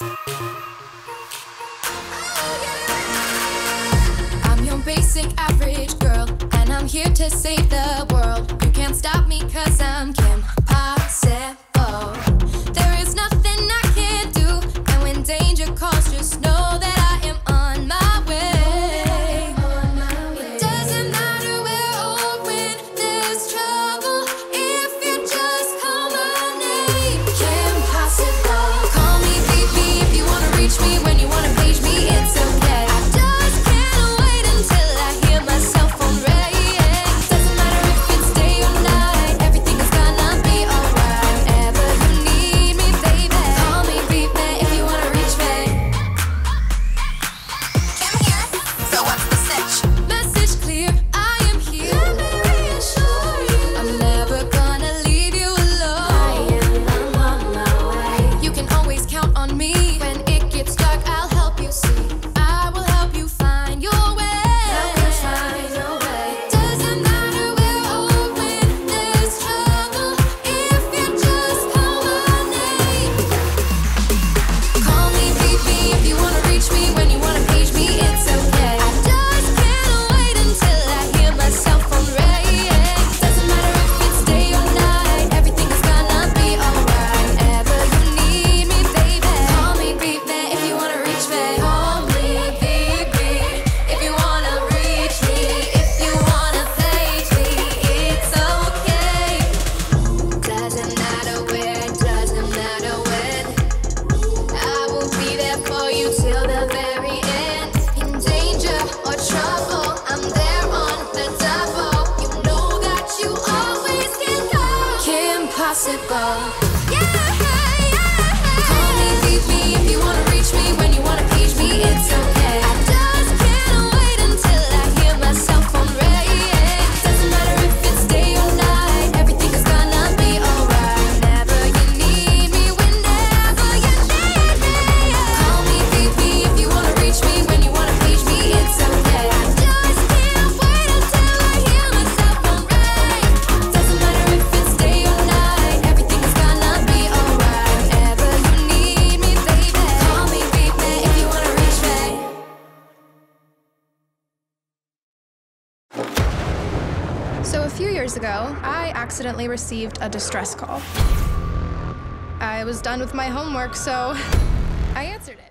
I'm your basic average girl, and I'm here to save the world. You can't stop me, cause I'm Kim. impossible. Yeah. So a few years ago, I accidentally received a distress call. I was done with my homework, so I answered it.